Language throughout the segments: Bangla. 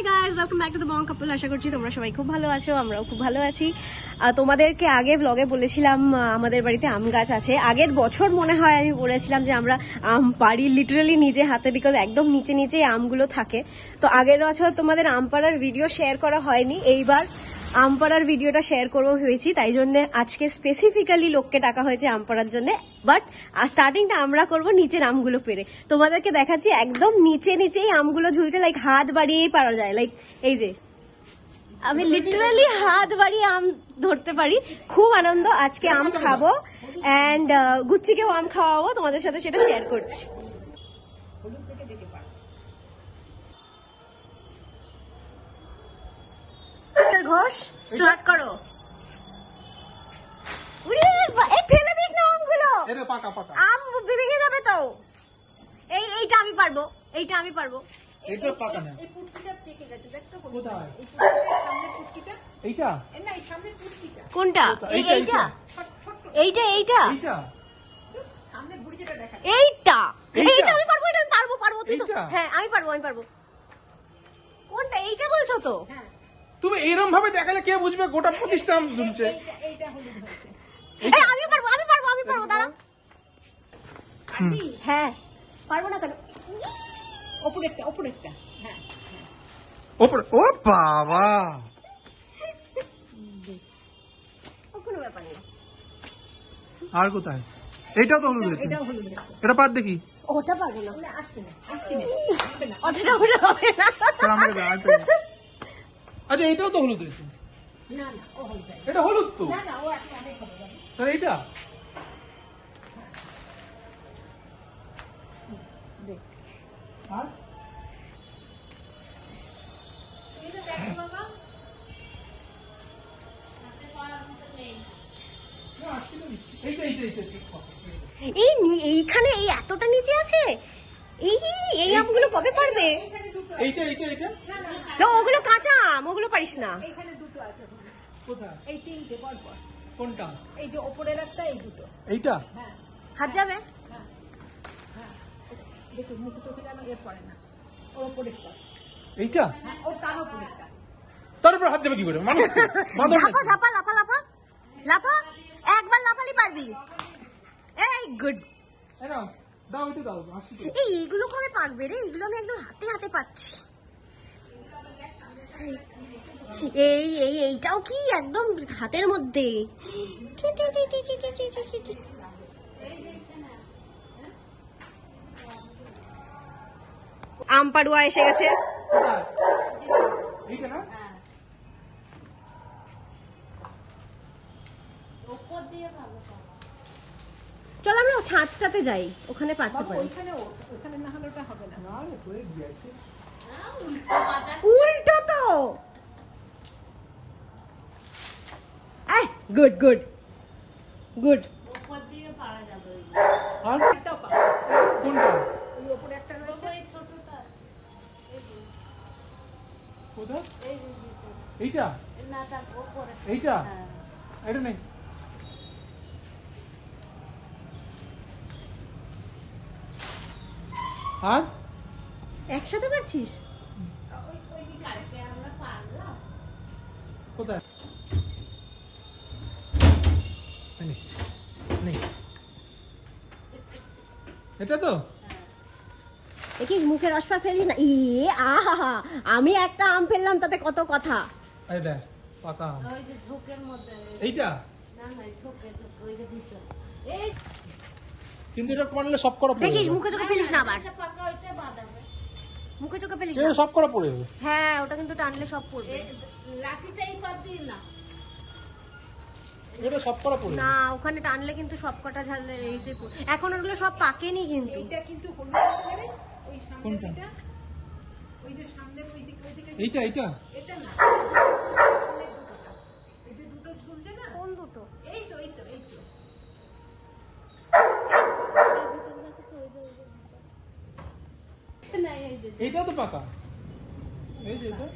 Hi guys welcome back to the Bong couple আশা করছি তোমরা সবাই খুব ভালো আছো, আমরাও খুব ভালো আছি। তোমাদেরকে আগে ব্লগে বলেছিলাম আমাদের বাড়িতে আম গাছ আছে। আগের বছর মনে হয় আমি বলেছিলাম যে আমরা আম পাড়ি লিটারালি নিজে হাতে বিকজ একদম নিচে নিচেই আমগুলো থাকে। তো আগের বছর তোমাদের আম পাড়ার ভিডিও শেয়ার করা হয়নি। এইবার আম পাড়ার ভিডিওটা শেয়ার করব ভেবেছি, তাই জন্য আজকে স্পেসিফিক্যালি লোককে টাকা হয়েছে আম পাড়ার জন্য বাট স্টার্টিংটা আমরা করব নিচের আমগুলো পেরে। তোমাদেরকে দেখাচ্ছি একদম নিচে নিচেই আমগুলো ঝুলছে লাইক হাত বাড়িয়েই পারা যায় লাইক এই যে। আমি লিটারালি হাত বাড়িয়ে আম ধরতে পারি, খুব আনন্দ, আজকে আম খাব অ্যান্ড গুচ্ছিকেও আম খাওয়াবো, তোমাদের সাথে সেটা শেয়ার করছি। ঘোষ স্টার্ট করো। এই ফেলে দিস না আমগুলো। এটা পাকা পাকা। আম ভেঙে যাবে তো। এই এইটা আমি পারব এইটা আমি পারব। এটা পাকা না। এই পুটকিটা পেকে গেছে কোথায়? এই সামনে পুটকিটা। এইটা? না এই সামনে পুটকিটা। কোনটা? এই- এইটা, এইটা। ছোট ছোট। এইটা এইটা? এইটা? সামনে বুড়ি যেটা দেখা এইটা? এইটা? এইটা আমি পারব এটা আমি পারব পারব তুই তো- হ্যাঁ আমি পারব আমি পারব। কোনটা? এইটা বলছো তো? হ্যাঁ। তুমি এরম ভাবে দেখালে কে বুঝবে? গোটা পঁচিশটা আম ঝুলছে এইটা এইটা হলুদ হয়েছে। এই আমি পারব আমি পারব আমি পারব দাঁড়া হ্যাঁ পারব না কেন? ওপরেরটা ওপরেরটা হ্যাঁ ওপর ও বাবা! না আর কোথায়? এটাও তো হলুদ হয়েছে। এটা পার দেখি। ওটা পারব না। না আসবে না আসবে না আসবে না। ওটা ওটা হবে। না আচ্ছা এটাও তো হলুদ ঋতু এটা হলুদ তো? তাহলে এটা এই এইখানে এই এতটা নিচে আছে? এই এই আমগুলো কবে পারবে এইটা এইটা এইটা? না ওগুলো কাঁচা আম ওগুলো পারিস না। এখানে দুটো আছে কোথায়? এই তিনটে পর পর কোনটা? এই যে ওপরের একটা এই দুটো। এইটা? হ্যাঁ। হাত যাবে? হ্যাঁ হ্যাঁ। দেখুন মুখ চোখে যেন এর পড়ে না। ওর ওপরেরটা। এইটা? হ্যাঁ ওর তার ওপরেরটা। তার উপর হাত দেবে কি করে? মানুষ তো, বাঁদর ঝাপা ঝাপা লাফা লাফা। লাফা? একবার লাফালি পারবি। এই গুড। দাও একটু দাও এই এইগুলো কবে পারবে রে? এগুলো আমি একদম হাতে হাতে পাচ্ছি। এই এই এইটাও কি একদম হাতের মধ্যে? আম পাড়ুয়া এসে গেছে। চল আমরা ছাদটাতে যাই ওখানে পারতে পারি। ওখানে না হলে হবে না। Good good, good, good. একসাথে পারছিস কোথায়। এটা তো? দেখি মুখে রসপা ফেলিস না? ই আহা আমি একটা আম ফেললাম তাতে কত কথা? এই দেখ পাকা আম। ওই যে ঝোঁকের মধ্যে এইটা? না না ঝোঁকে ওই যে ভিতর এই কিন্তু এটা পারলে সব করা দেখিস মুখে চোখে ফেলিস না আবার। পাকা ওইটা বাদামে মুখে চোখে এটা সব করা পড়ে যাবে। হ্যাঁ ওটা কিন্তু টানলে সব পড়বে। লাঠিটাই দিই না। এটা সব করা পড়ে না ওখানে টানলে কিন্তু সব কটা ঝালে এইটাই পড়বে। এখন ওগুলো সব পাকেনি কিন্তু। এইটা কিন্তু হলুদ হতে ওই সামনের ওই যে সামনের ওই দিকে ওই দিকে এইটা এইটা? এটা না। এই যে দুটো ঝুলছে না? কোন দুটো? এই তো এই তো এই তো এই ভিতর দেখো তো ওই যে ওই যে ভিতর। না এই যে এইটা তো পাকা। এই যে এটা।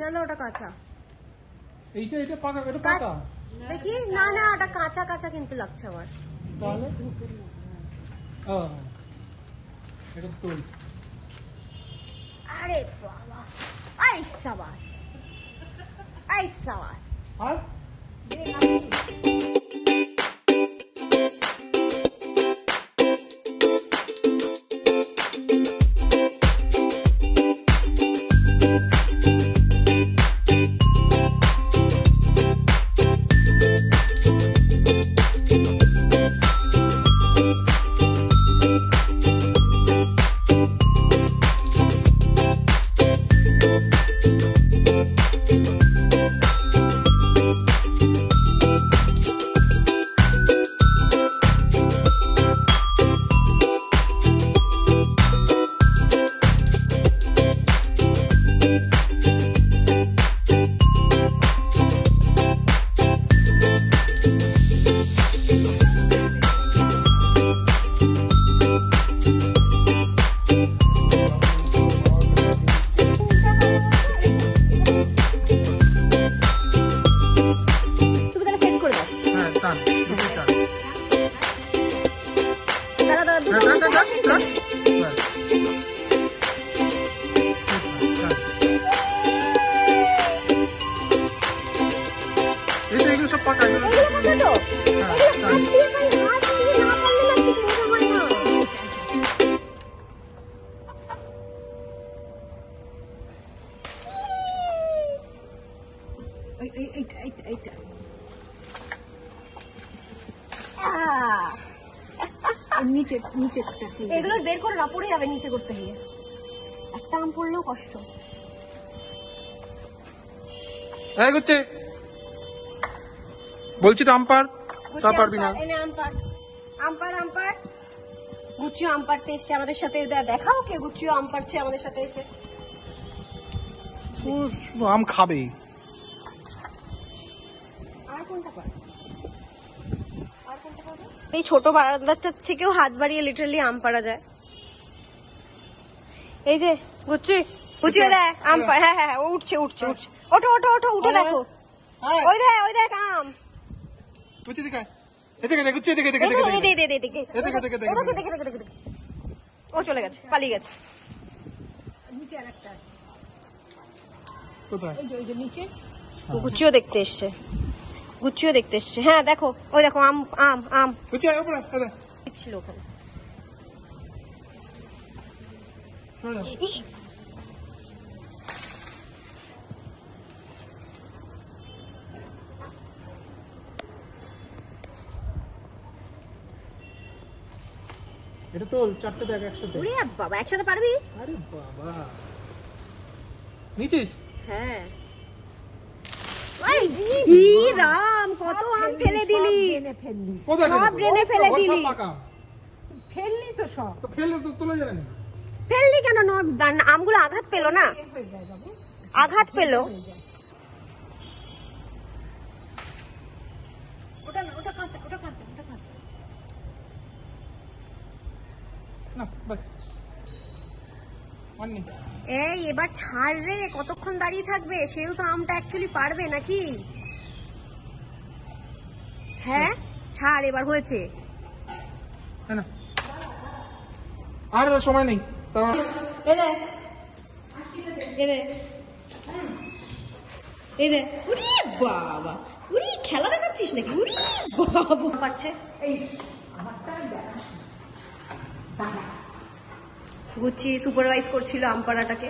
না না ওটা কাঁচা। এইটা এটা পাকা এটা পাকা? দেখি? না না ওটা কাঁচা কাঁচা কিন্তু লাগছে আমার তাহলে? ও এটা তোল। আরে বাবা। সাবাস। আই সাবাস। আর? দাঁড়া দুটো টান টান টান নিচে নিচেরটা এগুলো বের করে না পড়ে যাবে নিচে করতে গিয়ে। একটা আম পড়লেও কষ্ট। এই গুচ্ছে। বলছি তো আম্পার তা পারবি না। এনে আম্পার আম্পার আম্পার গুচ্ছিও আম পাড়তে এসছে আমাদের সাথে। দেখাও কে গুচ্ছিও আম পাড়ছে আমাদের সাথে এসে। আম খাবে আর কোনটা পারবে এই ছোট বারান্দাটার থেকেও হাত বাড়িয়ে লিটারালি আম পাড়া যায়। এই যে গুচ্ছি গুছিয়ে দেয় আম পাড় হ্যাঁ হ্যাঁ হ্যাঁ, ও উঠছে উঠছে উঠছে। ওঠো ওঠো ওঠো উঠে দেখো। ওই দেখ ওই দেখ আম। দেখ। ও চলে গেছে পালিয়ে গেছে। নিচে আর একটা আছে। কোথায়? এই যে ওই যে নিচে। গুচ্ছিও দেখতে এসছে। গুচ্ছিও দেখতে এসছে। হ্যাঁ দেখো ওই দেখো আম আম আম। ছিল ওখানে। সরে যা। ইহ, এটা তো চারটে দেখ একসাথে। ওরে বাবা একসাথে পারবি? আরে বাবা। নিচিস হ্যাঁ। ই কত আম ফেলে দিলি। ফেললি। সব ড্রেনে ফেলে দিলি। ফেললি তো সব। তো ফেললে তো তুলে যাবে ফেললি কেন? আমগুলো আঘাত পেল না? আঘাত পেল? ওটা না ওটা কাঁচা ওটা কাঁচা ওটা কাঁচা। না বাস। এই এবার ছাড় রে কতক্ষণ দাঁড়িয়ে থাকবে? সেও তো আমটা অ্যাকচুয়ালি পারবে নাকি? হ্যাঁ? ছাড় এবার হয়েছে। হ্যাঁ না। আর সময় নেই। বাবা। উরি খেলা দেখাচ্ছিস নাকি? উরি বাবা। পারছে? এই আমারটা আর দেখাস না। দাঁড়া। গুচ্ছি সুপারভাইজ করছিল আমপাড়াটাকে।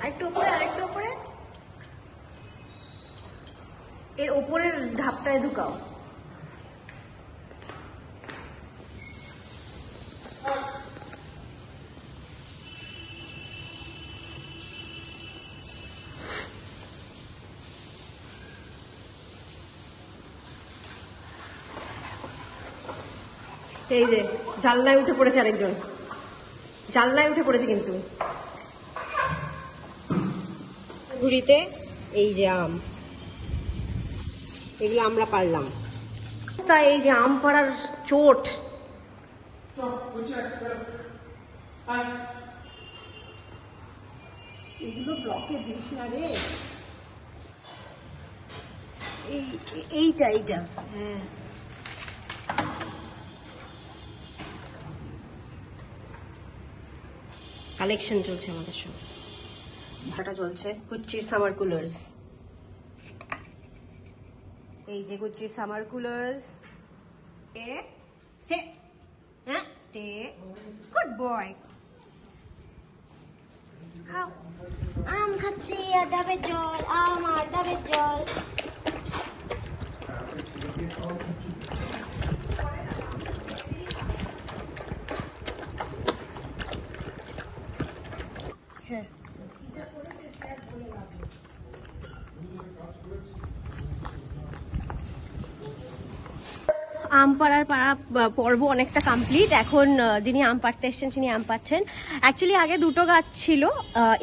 আরেকটু উপরে আরেকটু উপরে এর ওপরের ধাপটায় ঢুকাও। এই যে, জানলায় উঠে পড়েছে আরেকজন। জানলায় উঠে পড়েছে কিন্তু। ঘুড়িতে এই যে আম। এগুলো আমরা পারলাম। তা এই যে আম পাড়ার চোট। এগুলো ব্লকে দিস না রে। এই এইটা এইটা। হ্যাঁ। কালেকশন চলছে আমাদের সঙ্গে। ভাটা চলছে কুচ্চির সামার কুলার্স। এই যে কুচ্চির সামার কুলার্স। স্টে হ্যাঁ স্টে গুড বয়। খাও। আম খাচ্ছি, আর ডাবের জল, আম আর ডাবের জল। আম পাড়ার পাড়া পর্ব অনেকটা কমপ্লিট এখন যিনি আম পাড়তে এসছেন, তিনি আম পাচ্ছেন অ্যাকচুয়ালি আগে দুটো গাছ ছিল।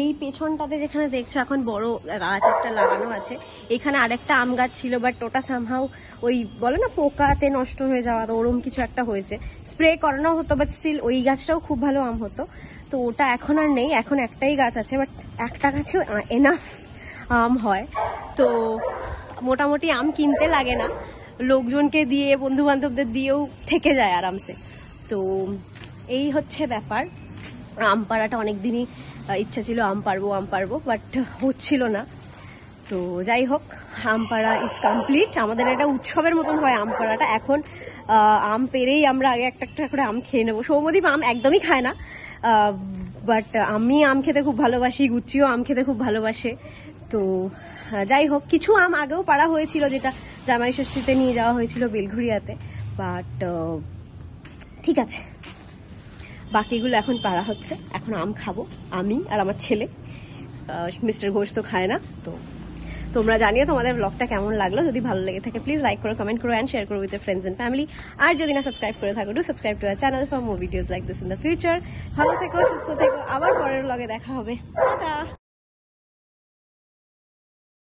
এই পেছনটাতে যেখানে দেখছ, এখন বড় গাছ একটা লাগানো আছে। এখানে আরেকটা আম গাছ ছিল বাট ওটা সামহাও ওই, বলে না, পোকাতে নষ্ট হয়ে যাওয়া ওরম কিছু একটা হয়েছে। স্প্রে করানো হতো বাট স্টিল ওই গাছটাও খুব ভালো আম হতো। তো ওটা এখন আর নেই, এখন একটাই গাছ আছে বাট একটা গাছেও এনাফ আম হয়। তো মোটামুটি আম কিনতে লাগে না। লোকজনকে দিয়ে বন্ধু বান্ধবদের দিয়েও থেকে যায় আরামসে। তো এই হচ্ছে ব্যাপার। আম পাড়াটা অনেক দিনই ইচ্ছা ছিল আম পারব আম পারব বাট হচ্ছিল না। তো যাই হোক, আম পাড়া ইজ কমপ্লিট আমাদের একটা উৎসবের মতন হয় আম পাড়াটা। এখন আম পেরেই আমরা আগে একটা একটা করে আম খেয়ে নেব। সৌমদীপ আম একদমই খায় না। বাট আমি আম খেতে খুব ভালোবাসি গুচ্ছিও আম খেতে খুব ভালোবাসে। তো যাই হোক, কিছু আম আগেও পাড়া হয়েছিল যেটা জামাই ষষ্ঠীতে নিয়ে যাওয়া হয়েছিল বেলঘুরিয়াতে বাট ঠিক আছে। বাকিগুলো এখন পাড়া হচ্ছে, এখন আম খাব, আমি আর আমার ছেলে। মিস্টার ঘোষ তো খায় না, তো তোমরা জানিও তোমাদের ব্লগটা কেমন লাগল। যদি ভালো লেগে থাকে প্লিজ লাইক করো কমেন্ট করো অ্যান্ড শেয়ার করো উইথ ফ্রেন্ডস এন্ড ফ্যামিলি আর যদি না সাবস্ক্রাইব করে থাকো do subscribe to our channel for more videos like this in the future ভালো থেকো, সুস্থ থেকো, আবার পরের ব্লগে দেখা হবে। টাটা!